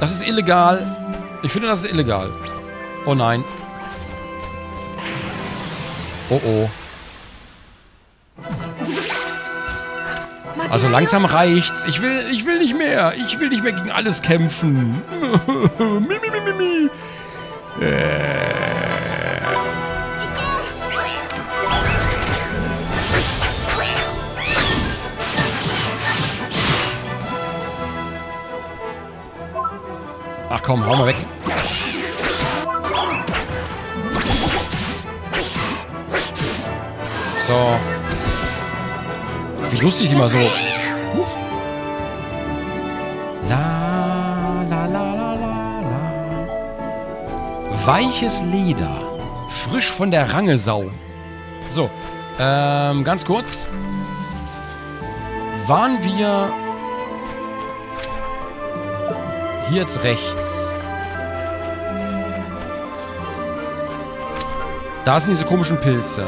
Das ist illegal. Ich finde, das ist illegal. Oh nein. Oh oh. Also langsam reicht's. Ich will, ich will nicht mehr. Ich will nicht mehr gegen alles kämpfen. mi, mi, mi, mi, mi. Äh. Ach komm, hau mal weg. So. Wie lustig immer so. Huch. La, la, la, la, la, la. Weiches Leder. Frisch von der Rangesau. So. Ähm, ganz kurz. Waren wir hier jetzt rechts? Da sind diese komischen Pilze.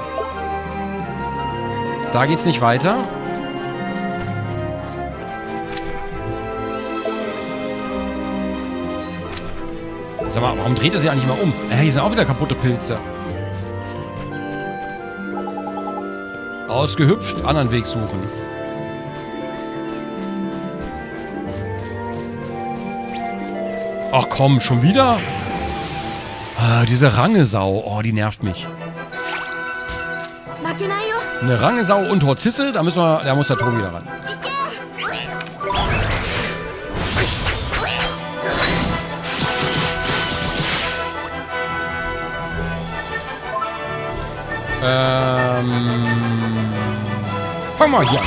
Da geht's nicht weiter. Sag mal, warum dreht er sich eigentlich mal um? Äh, hier sind auch wieder kaputte Pilze. Ausgehüpft, anderen Weg suchen. Ach komm, schon wieder? Ah, diese Rangesau. Oh, die nervt mich. Eine Rangesau und Horzisse, da müssen wir, da muss der Tobi wieder ran. Ähm. Fang mal hier an.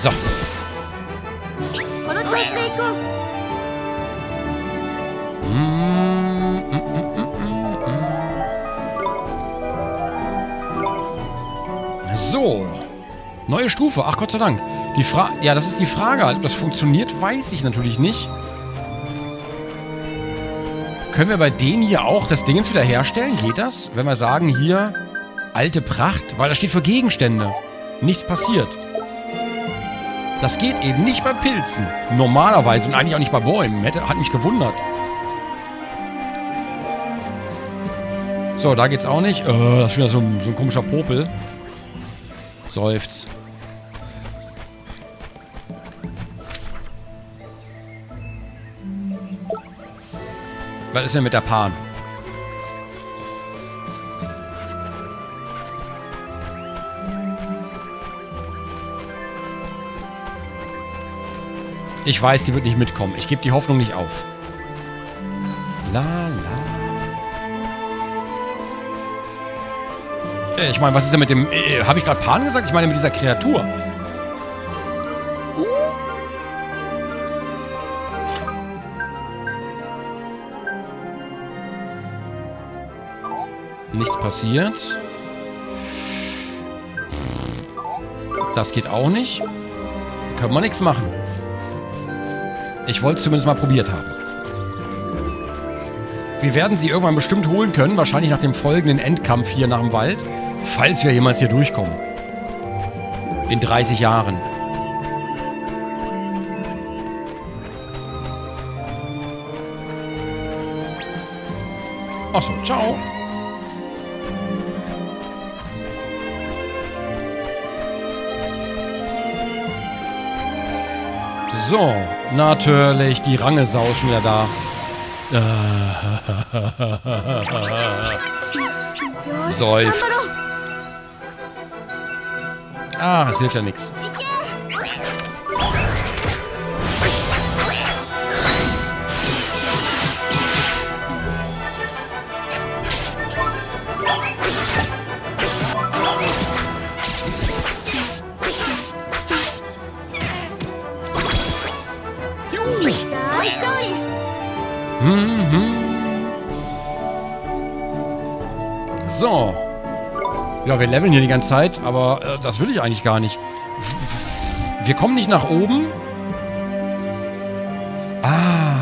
So. So. Neue Stufe. Ach, Gott sei Dank. Die Fra ja, das ist die Frage. Ob das funktioniert, weiß ich natürlich nicht. Können wir bei denen hier auch das Dingens wieder herstellen? Geht das? Wenn wir sagen, hier alte Pracht? Weil das steht für Gegenstände. Nichts passiert. Das geht eben nicht bei Pilzen. Normalerweise und eigentlich auch nicht bei Bäumen. Hätte, hat mich gewundert. So, da geht's auch nicht. Oh, das ist wieder so ein, so ein komischer Popel. Seufzt. Was ist denn mit der Pan? Ich weiß, die wird nicht mitkommen. Ich gebe die Hoffnung nicht auf. La, la. Äh, ich meine, was ist denn mit dem... Äh, Habe ich gerade Pan gesagt? Ich meine mit dieser Kreatur. Nichts passiert. Das geht auch nicht. Können wir nichts machen. Ich wollte es zumindest mal probiert haben. Wir werden sie irgendwann bestimmt holen können. Wahrscheinlich nach dem folgenden Endkampf hier nach dem Wald. Falls wir jemals hier durchkommen. In 30 Jahren. Achso, ciao. So, natürlich, die Rangesau ist schon wieder da. Seufzt. Ah, es hilft ja nichts. Ja, wir leveln hier die ganze Zeit, aber äh, das will ich eigentlich gar nicht. Wir kommen nicht nach oben. Ah,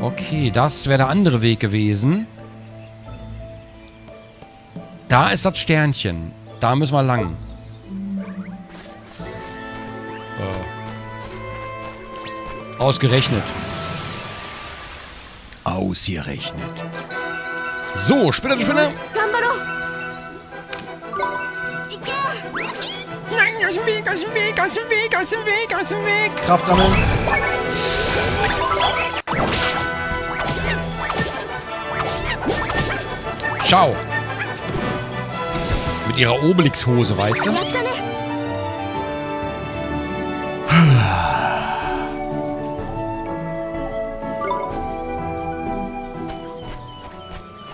okay. Das wäre der andere Weg gewesen. Da ist das Sternchen. Da müssen wir lang. Ausgerechnet. Ausgerechnet. So, Spinner, Spinner. Aus dem Weg, aus dem Weg, aus dem Weg, aus dem Weg, aus dem Weg. Kraft sammeln. Ciao. Mit ihrer Obelix-Hose, weißt du?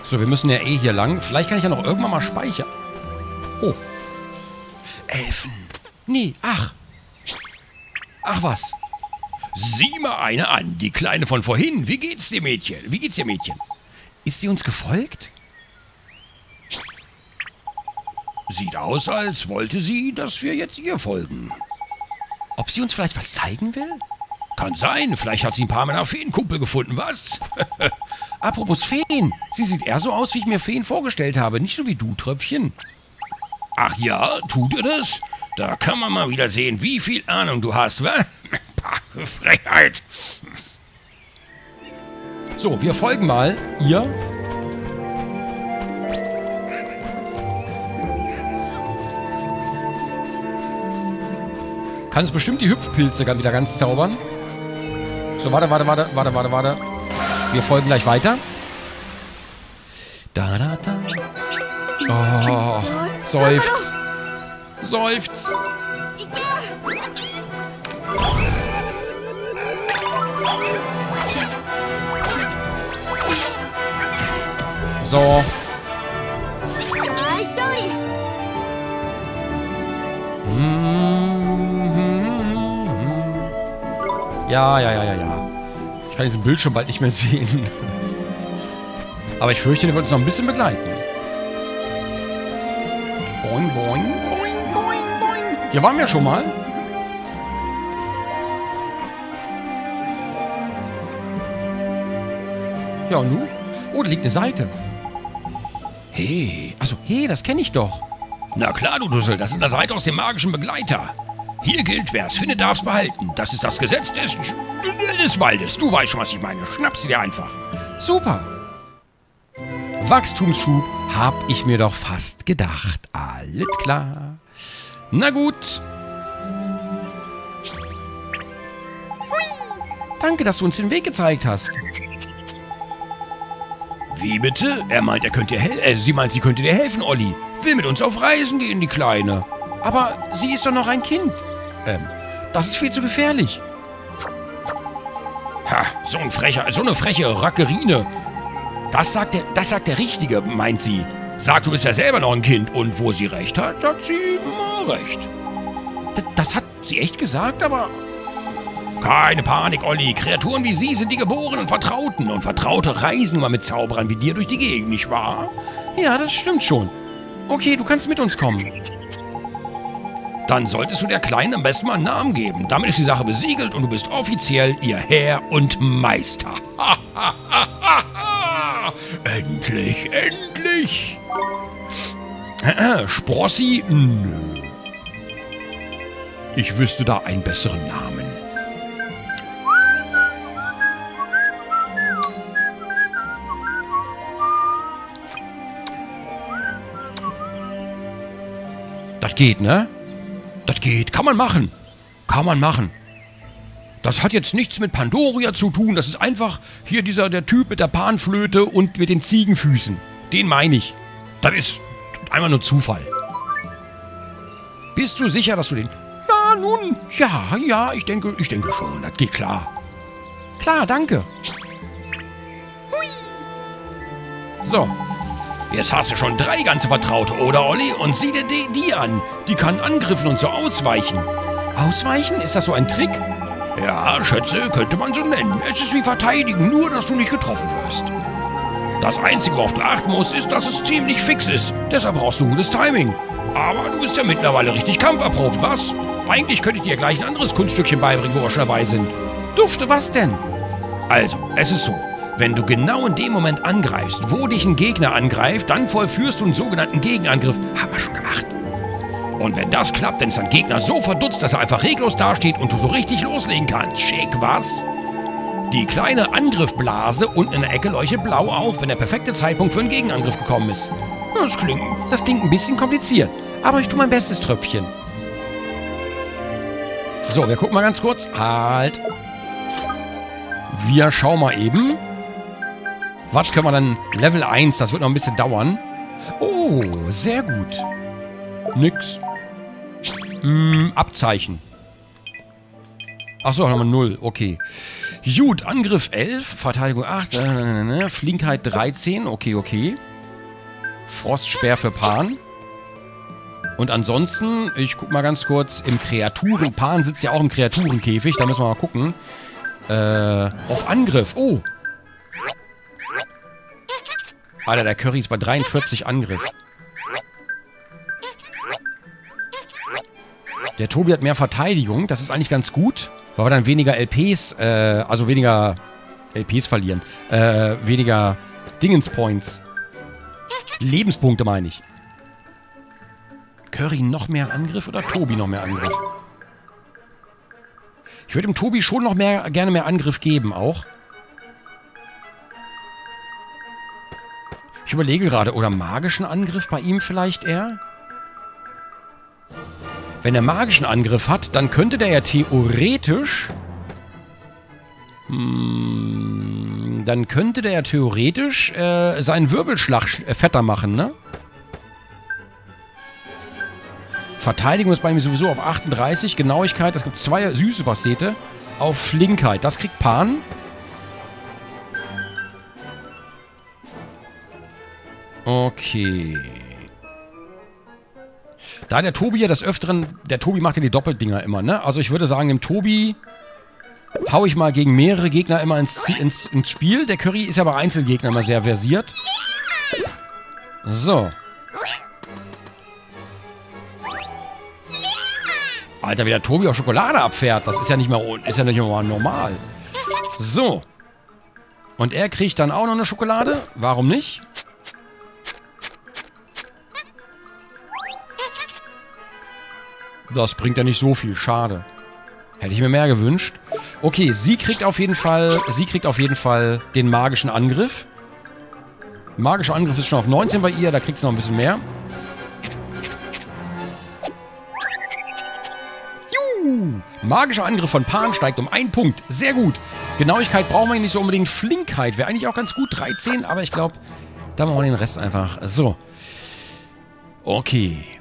So, wir müssen ja eh hier lang. Vielleicht kann ich ja noch irgendwann mal speichern. Oh. Elfen. Nee, ach. Ach was. Sieh mal eine an, die Kleine von vorhin. Wie geht's dir, Mädchen? Wie geht's dir, Mädchen? Ist sie uns gefolgt? Sieht aus, als wollte sie, dass wir jetzt ihr folgen. Ob sie uns vielleicht was zeigen will? Kann sein. Vielleicht hat sie ein paar meiner Feenkumpel gefunden, was? Apropos Feen. Sie sieht eher so aus, wie ich mir Feen vorgestellt habe. Nicht so wie du, Tröpfchen. Ach ja, tut ihr das? Da kann man mal wieder sehen, wie viel Ahnung du hast, wa? Frechheit. So, wir folgen mal ihr. Kann es bestimmt die Hüpfpilze wieder ganz zaubern. So, warte, warte, warte, warte, warte, warte. Wir folgen gleich weiter. Da, da, da. Oh, Seufz. Seufz. So. Ja, ja, ja, ja, ja. Ich kann diesen Bildschirm bald nicht mehr sehen. Aber ich fürchte, der wird uns noch ein bisschen begleiten. Boing, boing, boing, boing. Hier waren wir schon mal. Ja, und nun? Oh, da liegt eine Seite. Hey, also, hey, das kenne ich doch. Na klar, du Dussel, das ist eine Seite aus dem magischen Begleiter. Hier gilt, wer es findet, darf es behalten. Das ist das Gesetz des, des Waldes. Du weißt schon, was ich meine. Schnapp sie dir einfach. Super. Wachstumsschub hab ich mir doch fast gedacht. Alles klar. Na gut. Danke, dass du uns den Weg gezeigt hast. Wie bitte? Er meint, er könnte dir helfen. Äh, sie meint, sie könnte dir helfen, Olli. Will mit uns auf Reisen gehen, die Kleine. Aber sie ist doch noch ein Kind. Ähm, das ist viel zu gefährlich. Ha, so ein frecher, so eine freche Rackerine. Das sagt der, das sagt der Richtige, meint sie. Sagt, du bist ja selber noch ein Kind. Und wo sie recht hat, hat sie immer recht. D das hat sie echt gesagt, aber... Keine Panik, Olli. Kreaturen wie Sie sind die Geborenen und Vertrauten. Und Vertraute reisen nun mal mit Zauberern wie dir durch die Gegend, nicht wahr? Ja, das stimmt schon. Okay, du kannst mit uns kommen. Dann solltest du der Kleinen am besten mal einen Namen geben. Damit ist die Sache besiegelt und du bist offiziell ihr Herr und Meister. endlich, endlich. Sprossi? Nö. Ich wüsste da einen besseren Namen. Das geht, ne? Das geht. Kann man machen. Kann man machen. Das hat jetzt nichts mit Pandoria zu tun. Das ist einfach hier dieser der Typ mit der Panflöte und mit den Ziegenfüßen. Den meine ich. Das ist einfach nur Zufall. Bist du sicher, dass du den... Ja, nun, ja, ja, ich denke, ich denke schon. Das geht klar. Klar, danke. Hui. So. Jetzt hast du schon drei ganze Vertraute, oder Olli? Und sieh dir die, die an. Die kann angriffen und so ausweichen. Ausweichen? Ist das so ein Trick? Ja, Schätze, könnte man so nennen. Es ist wie Verteidigen, nur dass du nicht getroffen wirst. Das Einzige, worauf du achten musst, ist, dass es ziemlich fix ist. Deshalb brauchst du gutes Timing. Aber du bist ja mittlerweile richtig kampferprobt, was? Eigentlich könnte ich dir gleich ein anderes Kunststückchen beibringen, wo wir schon dabei sind. Dufte, was denn? Also, es ist so. Wenn du genau in dem Moment angreifst, wo dich ein Gegner angreift, dann vollführst du einen sogenannten Gegenangriff. Haben wir schon gemacht. Und wenn das klappt, dann ist dein Gegner so verdutzt, dass er einfach reglos dasteht und du so richtig loslegen kannst. Schick, was? Die kleine Angriffblase unten in der Ecke leuchtet blau auf, wenn der perfekte Zeitpunkt für einen Gegenangriff gekommen ist. Das klingt, das klingt ein bisschen kompliziert, aber ich tue mein bestes Tröpfchen. So, wir gucken mal ganz kurz. Halt. Wir schauen mal eben. Was können wir dann? Level 1, das wird noch ein bisschen dauern. Oh, sehr gut. Nix. Hm, Abzeichen. Achso, haben wir 0. Okay. Gut, Angriff 11, Verteidigung 8, äh, Flinkheit 13. Okay, okay. Frostsperr für Pan. Und ansonsten, ich guck mal ganz kurz, im Kreaturen... Pan sitzt ja auch im Kreaturenkäfig, da müssen wir mal gucken. Äh, auf Angriff. Oh. Alter, der Curry ist bei 43 Angriff. Der Tobi hat mehr Verteidigung. Das ist eigentlich ganz gut, weil wir dann weniger LPs, äh, also weniger LPs verlieren. Äh, weniger Dingenspoints. Lebenspunkte meine ich. Curry noch mehr Angriff oder Tobi noch mehr Angriff? Ich würde dem Tobi schon noch mehr, gerne mehr Angriff geben, auch. Ich überlege gerade, oder magischen Angriff bei ihm vielleicht eher? Wenn er magischen Angriff hat, dann könnte der ja theoretisch... Mh, hm, dann könnte der ja theoretisch äh, seinen Wirbelschlag äh, fetter machen, ne? Verteidigung ist bei mir sowieso auf 38. Genauigkeit, es gibt zwei süße Pastete. Auf Flinkheit, das kriegt Pan. Okay. Da der Tobi ja des Öfteren, der Tobi macht ja die Doppeldinger immer, ne? Also ich würde sagen, dem Tobi hau ich mal gegen mehrere Gegner immer ins, ins, ins Spiel. Der Curry ist ja bei Einzelgegnern immer sehr versiert. So. Alter, wie der Tobi auch Schokolade abfährt. Das ist ja nicht mehr, ist ja nicht mehr normal. So. Und er kriegt dann auch noch eine Schokolade. Warum nicht? Das bringt ja nicht so viel. Schade. Hätte ich mir mehr gewünscht. Okay, sie kriegt auf jeden Fall, sie kriegt auf jeden Fall den magischen Angriff. Magischer Angriff ist schon auf 19 bei ihr, da kriegt sie noch ein bisschen mehr. Magischer Angriff von Pan steigt um einen Punkt. Sehr gut. Genauigkeit brauchen wir nicht so unbedingt. Flinkheit wäre eigentlich auch ganz gut. 13, aber ich glaube, da machen wir den Rest einfach. So. Okay.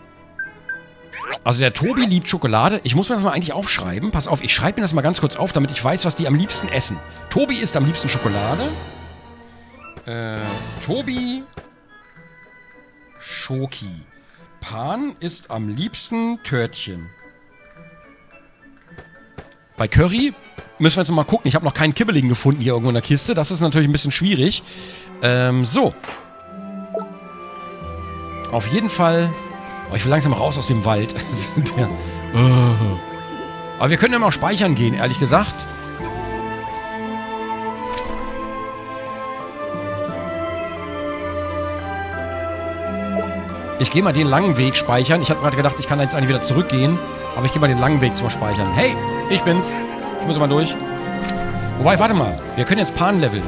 Also der Tobi liebt Schokolade. Ich muss mir das mal eigentlich aufschreiben. Pass auf, ich schreibe mir das mal ganz kurz auf, damit ich weiß, was die am liebsten essen. Tobi isst am liebsten Schokolade. Äh, Tobi Schoki. Pan isst am liebsten Törtchen. Bei Curry müssen wir jetzt mal gucken. Ich habe noch keinen Kibbeligen gefunden hier irgendwo in der Kiste. Das ist natürlich ein bisschen schwierig. Ähm, so. Auf jeden Fall... Oh, ich will langsam raus aus dem Wald. oh. Aber wir können ja mal speichern gehen, ehrlich gesagt. Ich gehe mal den langen Weg speichern. Ich habe gerade gedacht, ich kann jetzt eigentlich wieder zurückgehen. Aber ich gehe mal den langen Weg zum Speichern. Hey, ich bin's. Ich muss mal durch. Wobei, warte mal. Wir können jetzt Pan leveln.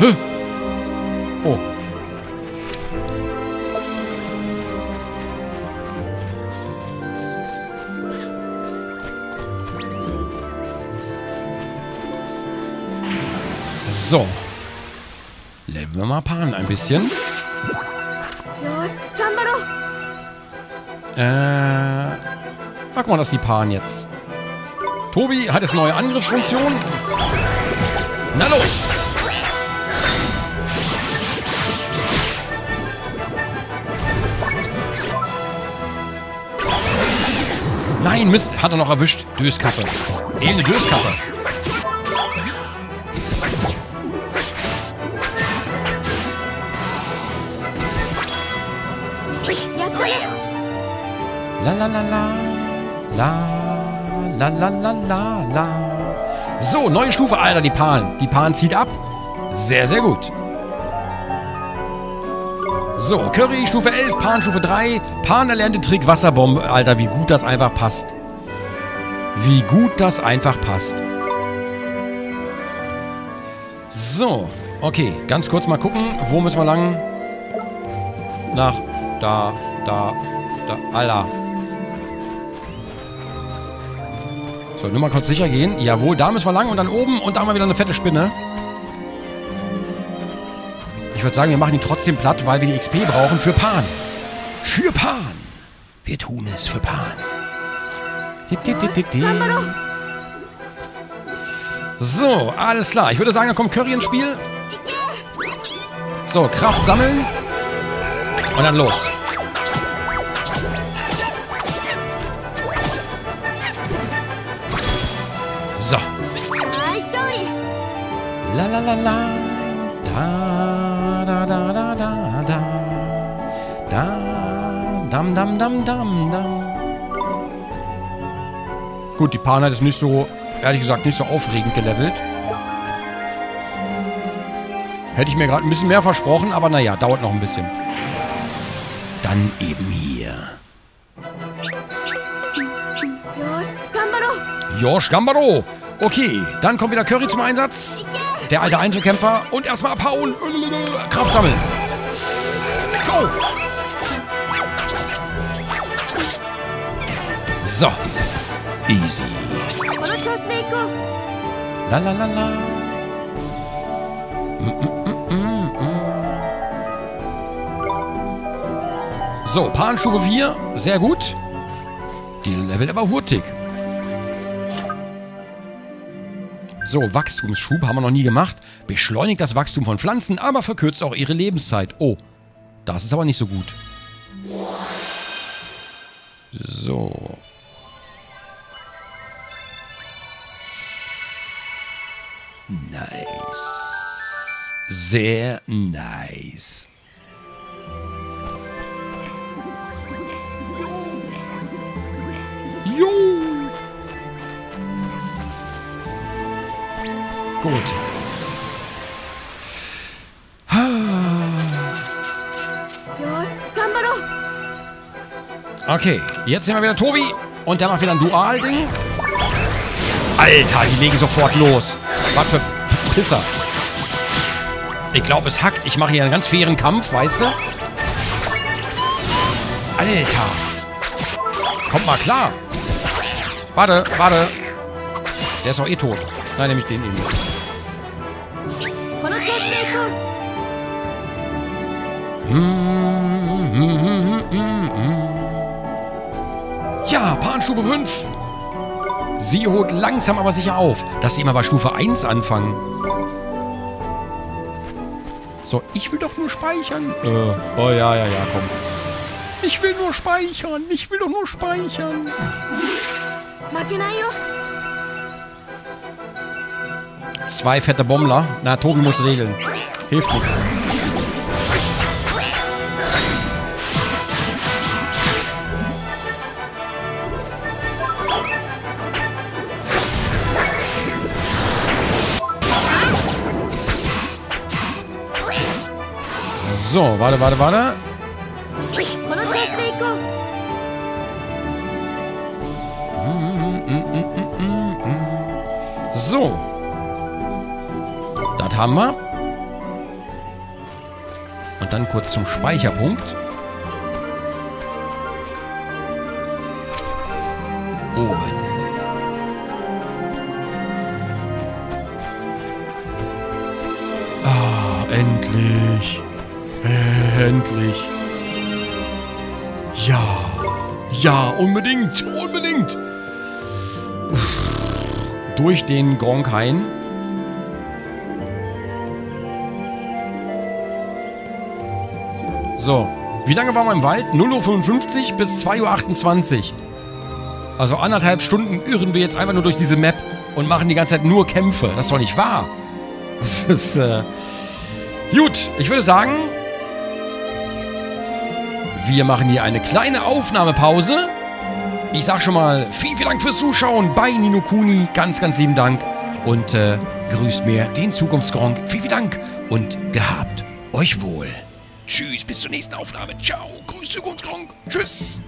Huh. Oh. So. Leveln wir mal Pan ein bisschen. Äh. Guck mal, das ist die Pan jetzt. Tobi hat jetzt neue Angriffsfunktion. Na los! Nein, Mist, hat er noch erwischt. Döskappe. Elende Döskappe. La la la la. La la la la la la. So, neue Stufe, Alter, die Pan. Die Pan zieht ab. Sehr, sehr gut. So, Curry Stufe 11, Pan Stufe 3. Pan erlernte Trick Wasserbombe. Alter, wie gut das einfach passt. Wie gut das einfach passt. So, okay. Ganz kurz mal gucken. Wo müssen wir lang? Nach da, da, da. Alter. So, nur mal kurz sicher gehen. Jawohl, da müssen wir lang und dann oben und da haben wir wieder eine fette Spinne. Ich würde sagen, wir machen ihn trotzdem platt, weil wir die XP brauchen für Pan. Für Pan. Wir tun es für Pan. So, alles klar. Ich würde sagen, dann kommt Curry ins Spiel. So, Kraft sammeln. Und dann los. La la la la. Da da da da da da. Da. Dam dam dam dam dam. Gut, die Panheit ist nicht so, ehrlich gesagt, nicht so aufregend gelevelt. Hätte ich mir gerade ein bisschen mehr versprochen, aber naja, dauert noch ein bisschen. Dann eben hier. Josh Gambaro. Okay, dann kommt wieder Curry zum Einsatz. Der alte Einzelkämpfer. Und erstmal abhauen. Kraft sammeln. Go. So. Easy. La la la la. Mm, mm, mm, so, Panstufe 4. Sehr gut. Die levelt aber hurtig. So, Wachstumsschub haben wir noch nie gemacht. Beschleunigt das Wachstum von Pflanzen, aber verkürzt auch ihre Lebenszeit. Oh, das ist aber nicht so gut. So. Nice. Sehr nice. Gut. Okay, jetzt sehen wir wieder Tobi. Und der macht wieder ein Dual-Ding. Alter, die legen sofort los. Was für Pisser. Ich glaube, es hackt. Ich mache hier einen ganz fairen Kampf, weißt du? Alter. Kommt mal klar. Warte, warte. Der ist doch eh tot. Nein, nehme ich den eben. Ja, Panstufe 5. Sie holt langsam aber sicher auf, dass sie immer bei Stufe 1 anfangen. So, ich will doch nur speichern. Äh, oh ja, ja, ja, komm. Ich will nur speichern. Ich will doch nur speichern. Zwei fette Bommler. Na, Tobi muss regeln. Hilft nichts. So, warte, warte, warte. So. Das haben wir. Und dann kurz zum Speicherpunkt. Oben. Ah, endlich. Endlich. Ja. Ja, unbedingt. Unbedingt. Uff. Durch den Gronkhain. So. Wie lange waren wir im Wald? 0.55 Uhr bis 2.28 Uhr. Also anderthalb Stunden irren wir jetzt einfach nur durch diese Map und machen die ganze Zeit nur Kämpfe. Das ist doch nicht wahr. Das ist, äh... Gut, ich würde sagen, wir machen hier eine kleine Aufnahmepause. Ich sag schon mal, vielen, vielen Dank fürs Zuschauen bei Nino Kuni. Ganz, ganz lieben Dank. Und äh, grüßt mir den Zukunftsgronk. Vielen, vielen Dank und gehabt euch wohl. Tschüss, bis zur nächsten Aufnahme. Ciao. Grüße, Kunstgronk. Tschüss.